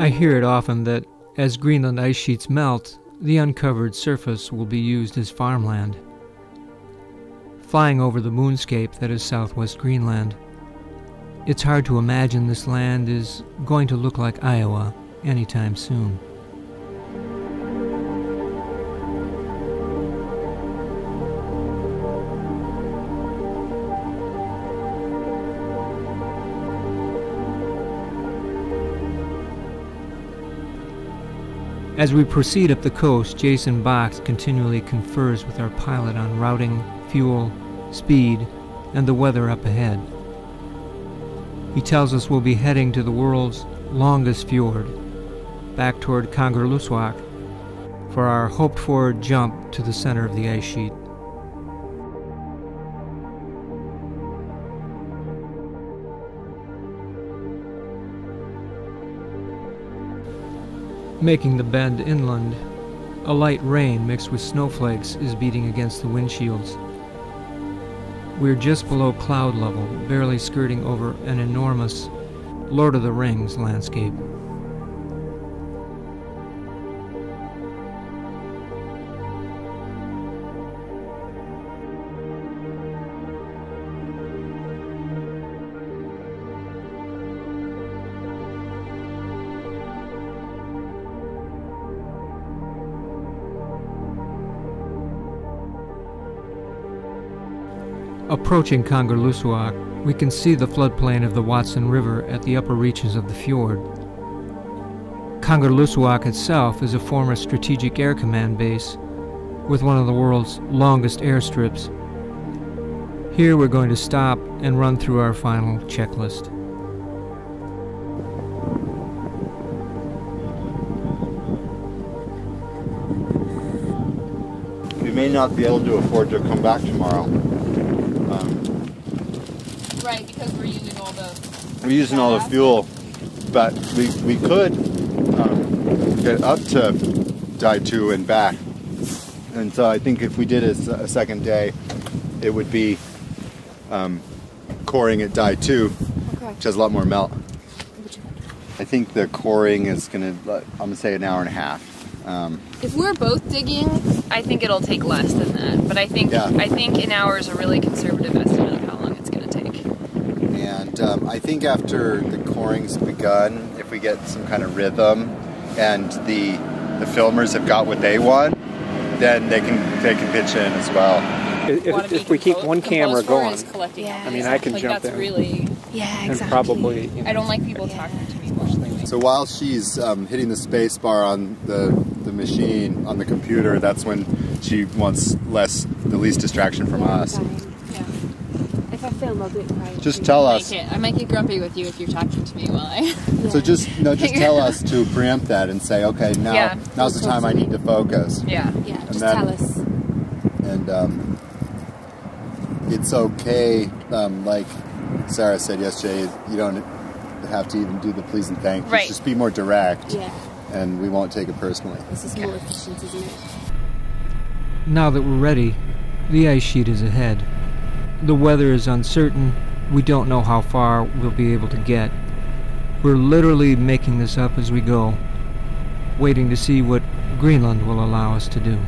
I hear it often that as Greenland ice sheets melt, the uncovered surface will be used as farmland. Flying over the moonscape that is southwest Greenland, it's hard to imagine this land is going to look like Iowa anytime soon. As we proceed up the coast, Jason Box continually confers with our pilot on routing, fuel, speed, and the weather up ahead. He tells us we'll be heading to the world's longest fjord, back toward Kangerlussuaq, for our hoped for jump to the center of the ice sheet. Making the bend inland, a light rain mixed with snowflakes is beating against the windshields. We're just below cloud level, barely skirting over an enormous Lord of the Rings landscape. Approaching Kangerlussuaq, we can see the floodplain of the Watson River at the upper reaches of the fjord. Kangerlussuaq itself is a former Strategic Air Command base with one of the world's longest airstrips. Here we're going to stop and run through our final checklist. We may not be able to afford to come back tomorrow. Um, Right, because we're using all the. we're using all the fuel, but we, we could um, get up to DYE-2 and back. And so I think if we did a second day, it would be um, coring at DYE-2, Okay. which has a lot more melt. I think the coring is gonna, I'm gonna say an hour and a half. Um, If we're both digging, I think it'll take less than that. But I think Yeah. I think an hour is a really conservative estimate of how long it's going to take. And um, I think after the coring's begun, if we get some kind of rhythm and the the filmers have got what they want, then they can they can pitch in as well. If, if we keep one camera going, yeah. I mean, I can like, jump that's in. really. Yeah, and exactly. probably, you know, I don't like people talking to me while leaving. So while she's um, hitting the space bar on the the machine on the computer, that's when she wants less the least distraction from us. Yeah. If I film, I'll do it quiet. Just tell us. Make it, I might get grumpy with you if you're talking to me while I. So just no, just tell us to preempt that and say, okay, now Yeah. now's the time I need to focus. Yeah. Yeah, just then- tell us. and um, it's okay. Um, like Sarah said yesterday, you don't have to even do the please and thank. Just- Right. Just be more direct, Yeah, and we won't take it personally. this is more efficient, isn't it? Now that we're ready, the ice sheet is ahead. The weather is uncertain. We don't know how far we'll be able to get. We're literally making this up as we go, waiting to see what Greenland will allow us to do.